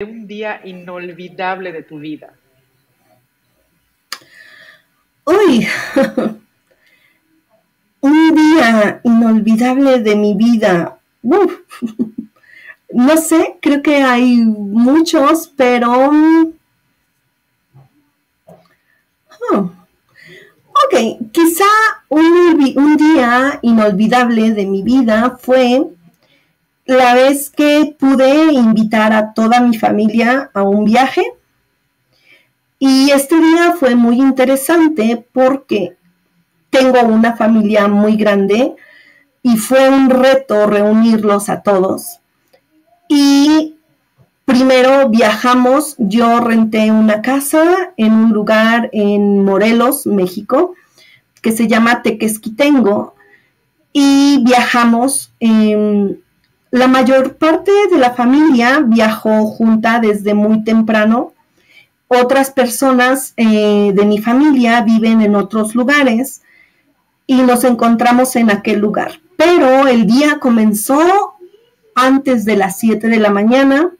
un día inolvidable de tu vida. Uy, un día inolvidable de mi vida. No sé, creo que hay muchos, pero... Oh, ok, quizá un, un día inolvidable de mi vida fue la vez que pude invitar a toda mi familia a un viaje. Y este día fue muy interesante porque tengo una familia muy grande y fue un reto reunirlos a todos. Y primero viajamos, yo renté una casa en un lugar en Morelos, México, que se llama Tequesquitengo, y viajamos en la mayor parte de la familia viajó junta desde muy temprano. Otras personas eh, de mi familia viven en otros lugares y nos encontramos en aquel lugar. Pero el día comenzó antes de las 7 de la mañana.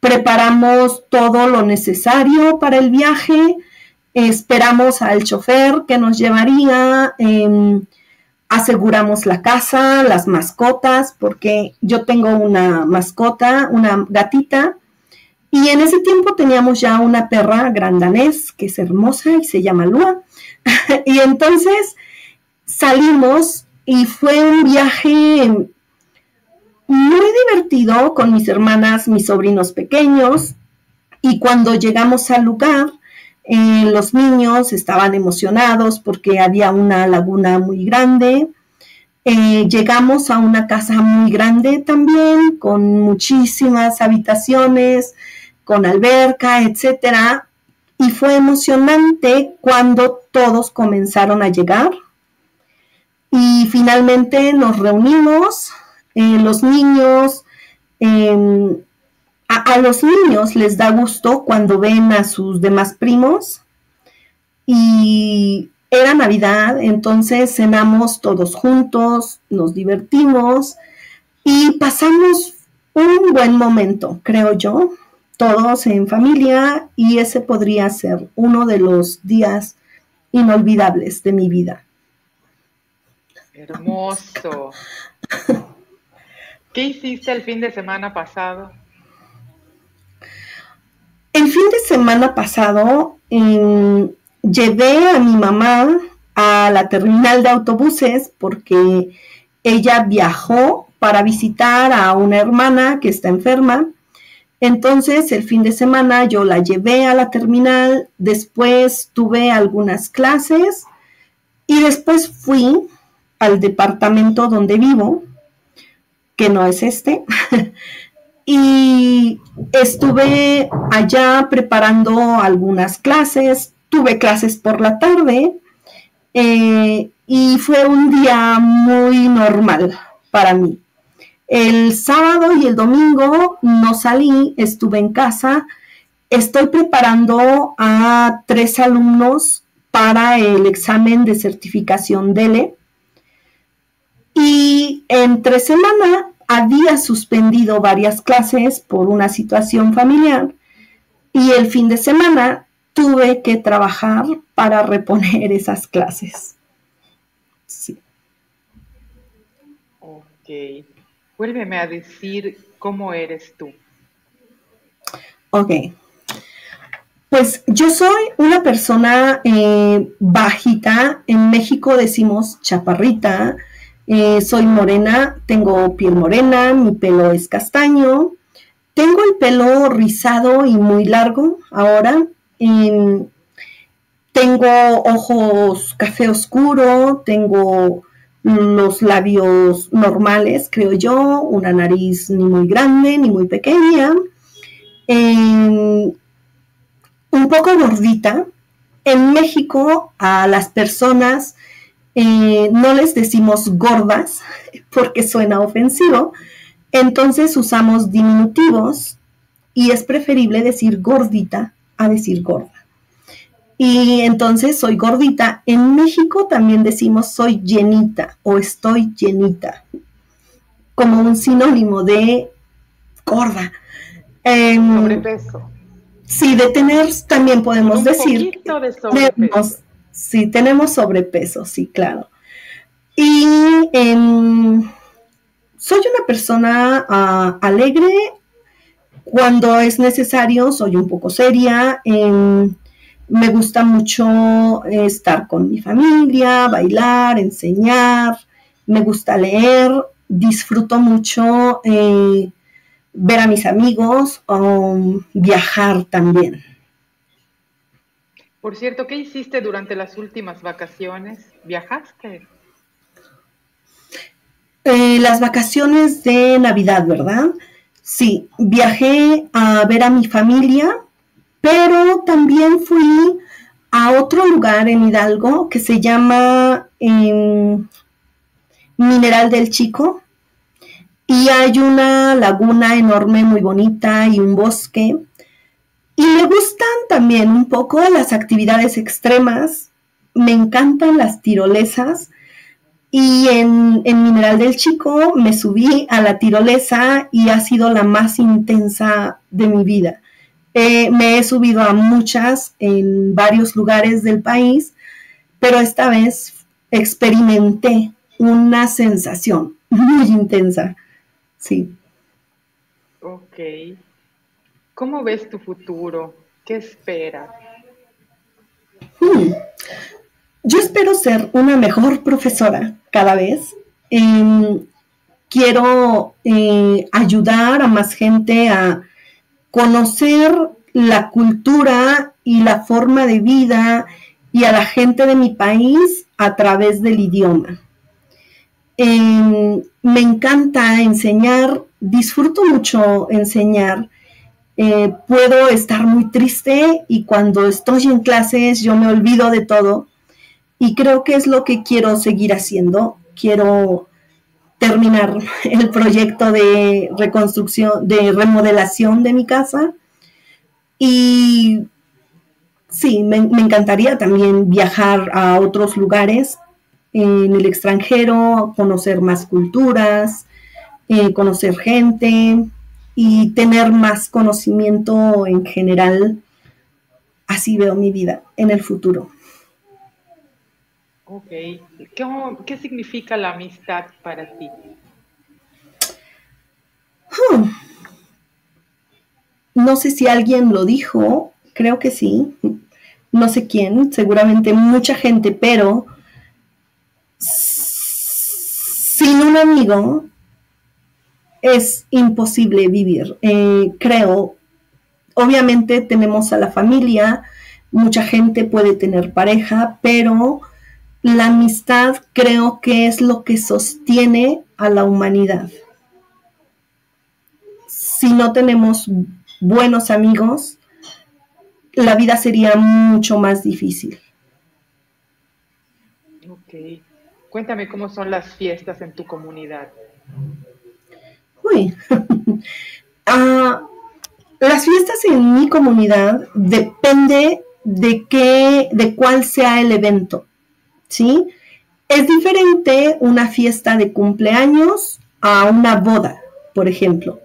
Preparamos todo lo necesario para el viaje. Esperamos al chofer que nos llevaría. Em, aseguramos la casa, las mascotas, porque yo tengo una mascota, una gatita, y en ese tiempo teníamos ya una perra grandanés que es hermosa y se llama Lua. y entonces salimos y fue un viaje muy divertido con mis hermanas, mis sobrinos pequeños. Y cuando llegamos al lugar, eh, los niños estaban emocionados porque había una laguna muy grande. Eh, llegamos a una casa muy grande también, con muchísimas habitaciones, con alberca, etcétera. Y fue emocionante cuando todos comenzaron a llegar. Y finalmente nos reunimos, eh, los niños, a, los niños les da gusto cuando ven a sus demás primos y era Navidad, entonces cenamos todos juntos, nos divertimos y pasamos un buen momento, creo yo, todos en familia y ese podría ser uno de los días inolvidables de mi vida. Hermoso. ¿Qué hiciste el fin de semana pasado? El fin de semana pasado em, llevé a mi mamá a la terminal de autobuses porque ella viajó para visitar a una hermana que está enferma. Entonces, el fin de semana yo la llevé a la terminal, después tuve algunas clases y después fui al departamento donde vivo, que no es este, y estuve allá preparando algunas clases, tuve clases por la tarde eh, y fue un día muy normal para mí. El sábado y el domingo no salí, estuve en casa. Estoy preparando a tres alumnos para el examen de certificación DELE. Y entre semana había suspendido varias clases por una situación familiar y el fin de semana tuve que trabajar para reponer esas clases. Sí. Ok. Vuélveme a decir cómo eres tú. Ok. Pues yo soy una persona eh, bajita. En México decimos chaparrita eh, soy morena, tengo piel morena, mi pelo es castaño, tengo el pelo rizado y muy largo ahora. Tengo ojos café oscuro, tengo los labios normales, creo yo, una nariz ni muy grande ni muy pequeña, un poco gordita. En México a las personas eh, no les decimos gordas porque suena ofensivo, entonces usamos diminutivos y es preferible decir gordita a decir gorda. Y entonces soy gordita. En México también decimos soy llenita o estoy llenita, como un sinónimo de gorda. Em, sobrepeso. Sí, de tener también podemos decir. de sobrepeso. Sí, tenemos sobrepeso, sí, claro. Y em, soy una persona ah, alegre. Cuando es necesario, soy un poco seria. Em, me gusta mucho estar con mi familia, bailar, enseñar. Me gusta leer. Disfruto mucho eh, ver a mis amigos o viajar también. Por cierto, ¿qué hiciste durante las últimas vacaciones? ¿Viajaste? Eh, las vacaciones de Navidad, ¿verdad? Sí, viajé a ver a mi familia, pero también fui a otro lugar en Hidalgo que se llama em, Mineral del Chico y hay una laguna enorme muy bonita y un bosque. Y me gustan también un poco las actividades extremas. Me encantan las tirolesas y en, Mineral del Chico me subí a la tirolesa y ha sido la más intensa de mi vida. Eh, me he subido a muchas en varios lugares del país, pero esta vez experimenté una sensación muy intensa. Sí. Ok. ¿Cómo ves tu futuro? ¿Qué esperas? Hmm. Yo espero ser una mejor profesora cada vez. Em, quiero eh, ayudar a más gente a conocer la cultura y la forma de vida y a la gente de mi país a través del idioma. Em, me encanta enseñar, disfruto mucho enseñar. Eh, puedo estar muy triste y cuando estoy en clases yo me olvido de todo y creo que es lo que quiero seguir haciendo. Quiero terminar el proyecto de reconstrucción, de remodelación de mi casa. Y sí, me, encantaría también viajar a otros lugares en el extranjero, conocer más culturas, eh, conocer gente y tener más conocimiento en general. Así veo mi vida en el futuro. Ok. ¿Qué, significa la amistad para ti? Hmm. No sé si alguien lo dijo, creo que sí. No sé quién, seguramente mucha gente, pero sin un amigo es imposible vivir. Eh, creo, obviamente tenemos a la familia, mucha gente puede tener pareja, pero la amistad creo que es lo que sostiene a la humanidad. Si no tenemos buenos amigos, la vida sería mucho más difícil. Ok. Cuéntame cómo son las fiestas en tu comunidad. Uy. Ah, las fiestas en mi comunidad depende de qué, de cuál sea el evento. ¿sí? Es diferente una fiesta de cumpleaños a una boda, por ejemplo.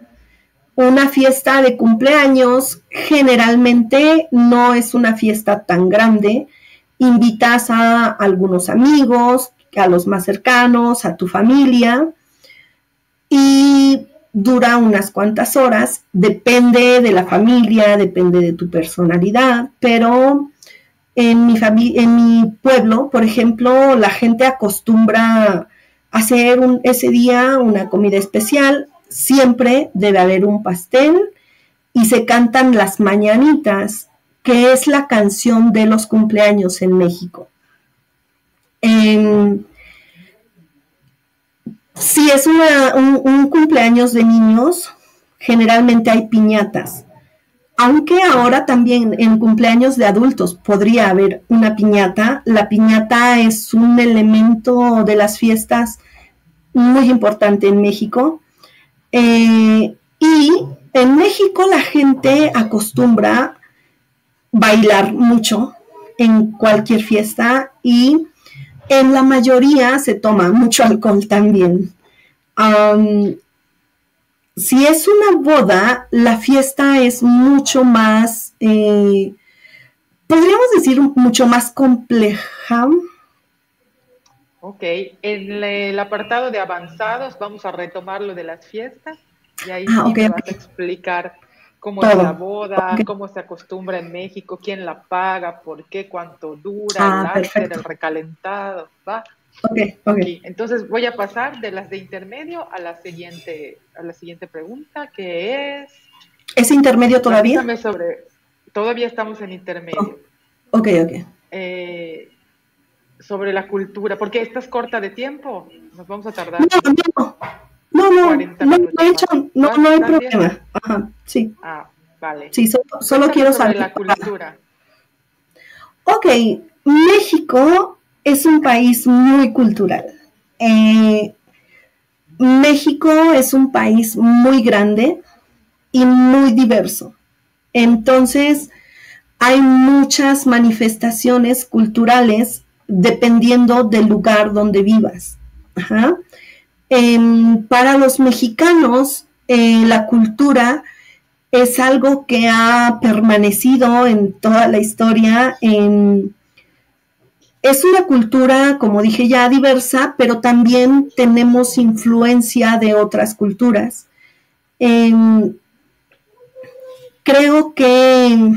Una fiesta de cumpleaños generalmente no es una fiesta tan grande. Invitas a algunos amigos, a los más cercanos, a tu familia y dura unas cuantas horas. Depende de la familia, depende de tu personalidad, pero en mi, en mi pueblo, por ejemplo, la gente acostumbra hacer ese día una comida especial. Siempre debe haber un pastel y se cantan las mañanitas, que es la canción de los cumpleaños en México. Si es un cumpleaños de niños, generalmente hay piñatas aunque ahora también en cumpleaños de adultos podría haber una piñata, la piñata es un elemento de las fiestas muy importante en México. Eh, y en México la gente acostumbra bailar mucho en cualquier fiesta y en la mayoría se toma mucho alcohol también. si es una boda, la fiesta es mucho más, eh, podríamos decir, mucho más compleja. Ok, en el apartado de avanzados vamos a retomar lo de las fiestas y ahí ah, vas a explicar cómo es la boda, cómo se acostumbra en México, quién la paga, por qué, cuánto dura, ah, el arte el recalentado, ¿va? Okay, okay. Entonces voy a pasar de las de intermedio a la siguiente, a la siguiente pregunta, que es... ¿Es intermedio todavía? Sobre, todavía estamos en intermedio. Oh, ok, ok. Eh, sobre la cultura, porque esta es corta de tiempo, nos vamos a tardar. No, no, no, no, no, no, no hay problema. Ajá, sí. Ah, vale. Sí, solo, quiero saber. la cultura. Ok, México es un país muy cultural. Eh, México es un país muy grande y muy diverso. Entonces, hay muchas manifestaciones culturales dependiendo del lugar donde vivas. Em, para los mexicanos, eh, la cultura es algo que ha permanecido en toda la historia, es una cultura, como dije ya, diversa, pero también tenemos influencia de otras culturas. Em, creo que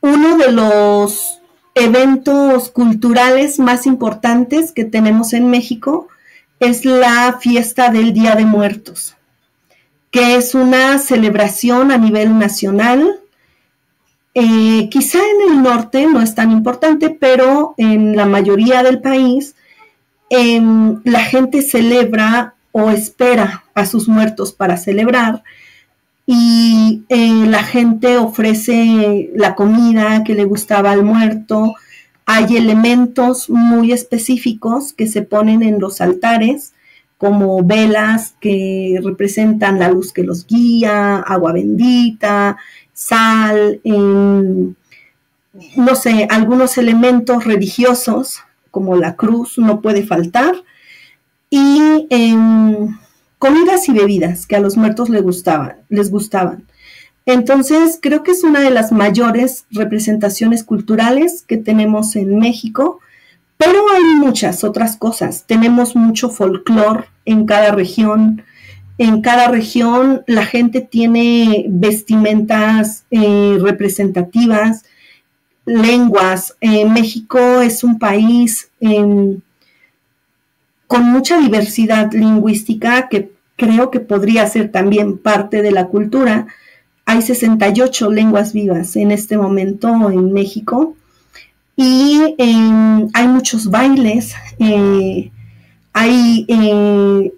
uno de los eventos culturales más importantes que tenemos en México es la fiesta del Día de Muertos, que es una celebración a nivel nacional eh, quizá en el norte no es tan importante, pero en la mayoría del país em, la gente celebra o espera a sus muertos para celebrar y eh, la gente ofrece la comida que le gustaba al muerto. Hay elementos muy específicos que se ponen en los altares, como velas que representan la luz que los guía, agua bendita, sal, no sé, algunos elementos religiosos como la cruz no puede faltar y comidas y bebidas que a los muertos les gustaban, les gustaban. Entonces, creo que es una de las mayores representaciones culturales que tenemos en México, pero hay muchas otras cosas. Tenemos mucho folclore en cada región, en cada región la gente tiene vestimentas eh, representativas, lenguas. México es un país em, con mucha diversidad lingüística que creo que podría ser también parte de la cultura. Hay 68 lenguas vivas en este momento en México y em, hay muchos bailes, eh, hay eh,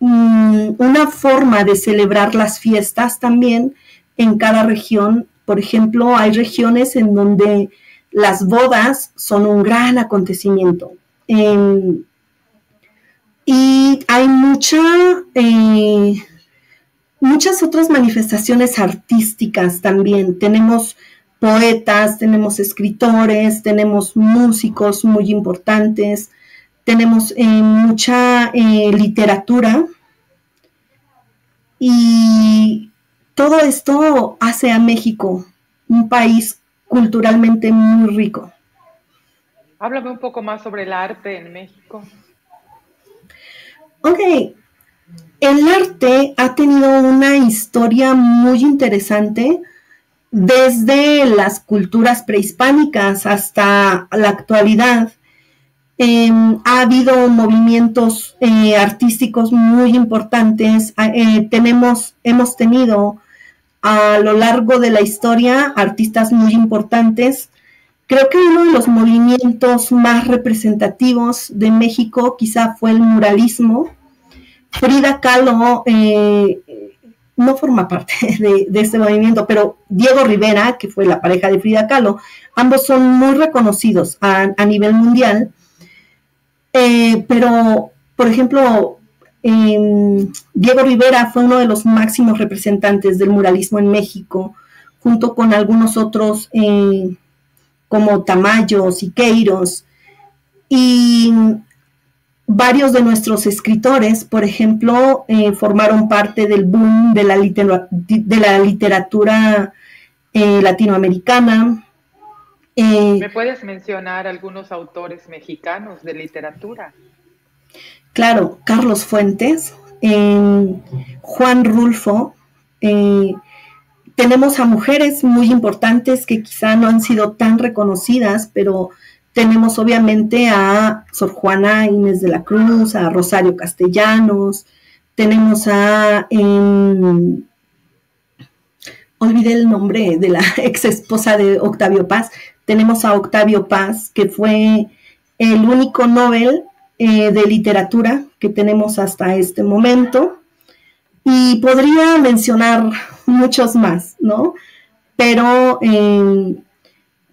Mm, una forma de celebrar las fiestas también en cada región. Por ejemplo, hay regiones en donde las bodas son un gran acontecimiento. Y hay mucha, eh, muchas otras manifestaciones artísticas también. Tenemos poetas, tenemos escritores, tenemos músicos muy importantes, tenemos eh, mucha eh, literatura y todo esto hace a México un país culturalmente muy rico. Háblame un poco más sobre el arte en México. Ok, el arte ha tenido una historia muy interesante desde las culturas prehispánicas hasta la actualidad. Em, ha habido movimientos eh, artísticos muy importantes. Ah, eh, tenemos, hemos tenido a lo largo de la historia artistas muy importantes. Creo que uno de los movimientos más representativos de México quizá fue el muralismo. Frida Kahlo eh, no forma parte de, este movimiento, pero Diego Rivera, que fue la pareja de Frida Kahlo, ambos son muy reconocidos a, nivel mundial eh, pero, por ejemplo, Diego Rivera fue uno de los máximos representantes del muralismo en México, junto con algunos otros eh, como Tamayo, Siqueiros. Y varios de nuestros escritores, por ejemplo, eh, formaron parte del boom de la, de la literatura eh, latinoamericana. ¿Me puedes mencionar algunos autores mexicanos de literatura? Claro, Carlos Fuentes, Juan Rulfo. tenemos a mujeres muy importantes que quizá no han sido tan reconocidas, pero tenemos obviamente a Sor Juana Inés de la Cruz, a Rosario Castellanos, tenemos a... olvidé el nombre de la ex esposa de Octavio Paz, tenemos a Octavio Paz, que fue el único Nobel eh, de literatura que tenemos hasta este momento. Y podría mencionar muchos más, ¿no? Pero eh,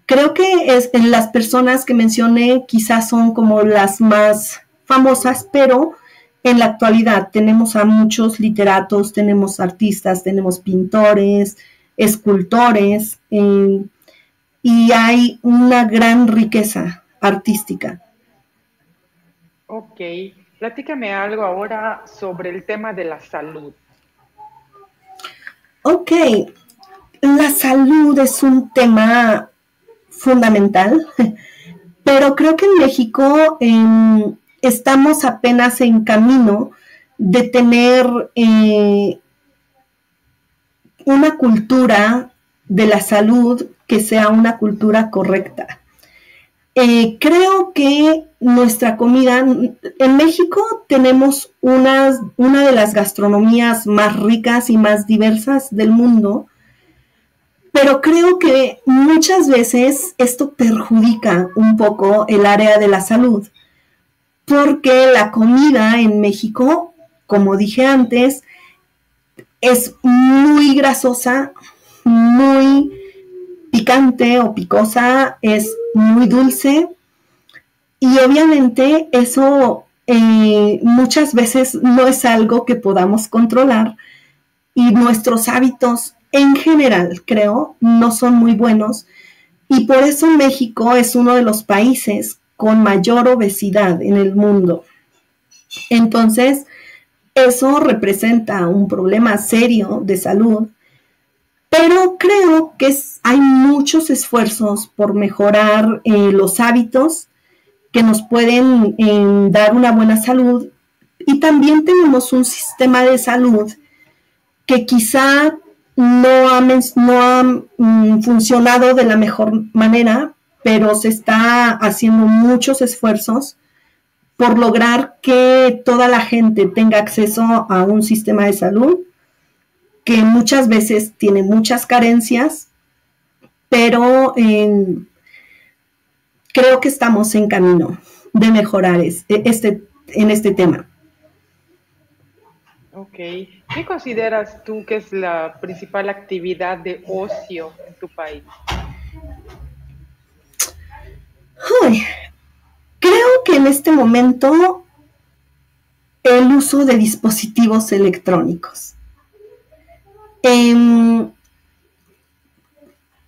Creo que es, en las personas que mencioné quizás son como las más famosas, pero en la actualidad tenemos a muchos literatos, tenemos artistas, tenemos pintores, escultores, eh, y hay una gran riqueza artística. Ok, platícame algo ahora sobre el tema de la salud. Ok, la salud es un tema fundamental, pero creo que en México em, estamos apenas en camino de tener eh, una cultura de la salud que sea una cultura correcta. Eh, creo que nuestra comida, en México tenemos una de las gastronomías más ricas y más diversas del mundo, pero creo que muchas veces esto perjudica un poco el área de la salud, porque la comida en México, como dije antes, es muy grasosa, muy picante o picosa, es muy dulce y obviamente eso eh, muchas veces no es algo que podamos controlar y nuestros hábitos en general, creo, no son muy buenos y por eso México es uno de los países con mayor obesidad en el mundo. Entonces, eso representa un problema serio de salud, pero creo que hay muchos esfuerzos por mejorar eh, los hábitos que nos pueden eh, dar una buena salud y también tenemos un sistema de salud que quizá no ha, no mm, funcionado de la mejor manera, pero se está haciendo muchos esfuerzos por lograr que toda la gente tenga acceso a un sistema de salud que muchas veces tiene muchas carencias, pero creo que estamos en camino de mejorar este, en este tema. ¿Qué consideras tú que es la principal actividad de ocio en tu país? creo que en este momento el uso de dispositivos electrónicos. Em,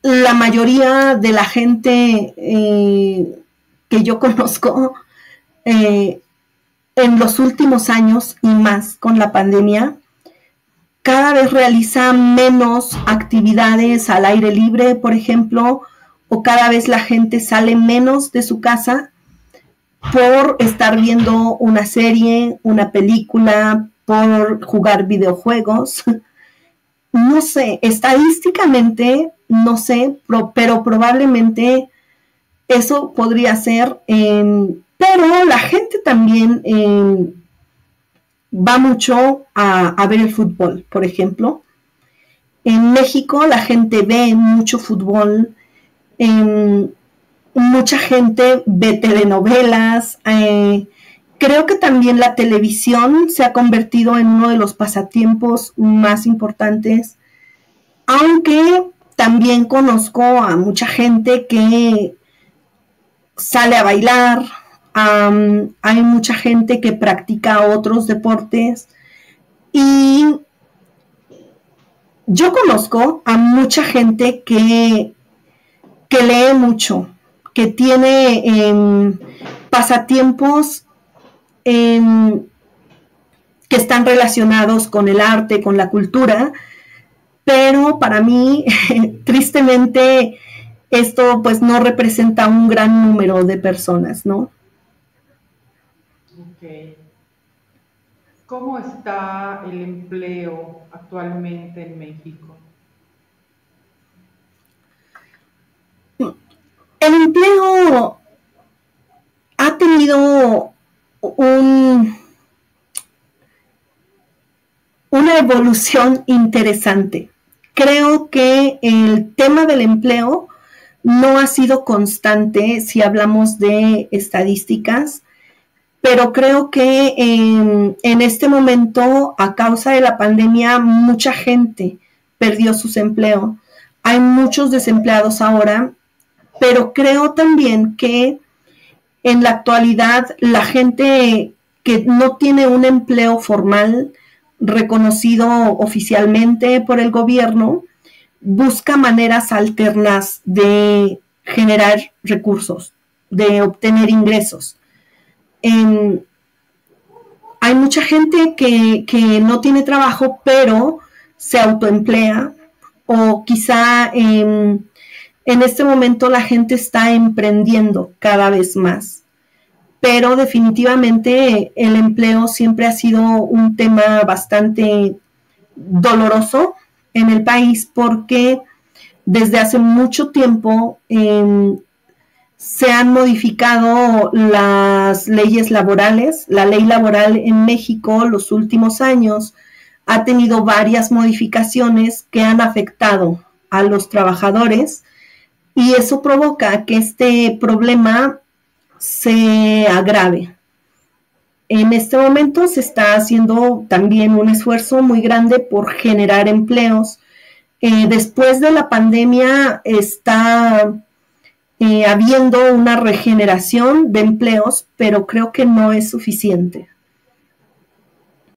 la mayoría de la gente eh, que yo conozco eh, en los últimos años y más con la pandemia, cada vez realiza menos actividades al aire libre, por ejemplo, o cada vez la gente sale menos de su casa por estar viendo una serie, una película, por jugar videojuegos. No sé, estadísticamente, no sé, pero, probablemente eso podría ser pero la gente también eh, va mucho a, ver el fútbol, por ejemplo. En México la gente ve mucho fútbol, mucha gente ve telenovelas. Eh, creo que también la televisión se ha convertido en uno de los pasatiempos más importantes, aunque también conozco a mucha gente que sale a bailar, hay mucha gente que practica otros deportes y yo conozco a mucha gente que, que lee mucho, que tiene em, pasatiempos que están relacionados con el arte, con la cultura, pero para mí, tristemente, esto pues no representa un gran número de personas, ¿no? Okay. ¿Cómo está el empleo actualmente en México? El empleo ha tenido un, una evolución interesante. Creo que el tema del empleo no ha sido constante si hablamos de estadísticas, pero creo que en, en, este momento, a causa de la pandemia, mucha gente perdió sus empleos. Hay muchos desempleados ahora, pero creo también que en la actualidad la gente que no tiene un empleo formal reconocido oficialmente por el gobierno, busca maneras alternas de generar recursos, de obtener ingresos. Hay mucha gente que, no tiene trabajo, pero se autoemplea o quizá en este momento la gente está emprendiendo cada vez más. Pero definitivamente el empleo siempre ha sido un tema bastante doloroso en el país porque desde hace mucho tiempo em, se han modificado las leyes laborales. La ley laboral en México los últimos años ha tenido varias modificaciones que han afectado a los trabajadores y eso provoca que este problema se agrave. En este momento se está haciendo también un esfuerzo muy grande por generar empleos. Eh, después de la pandemia está eh, habiendo una regeneración de empleos, pero creo que no es suficiente.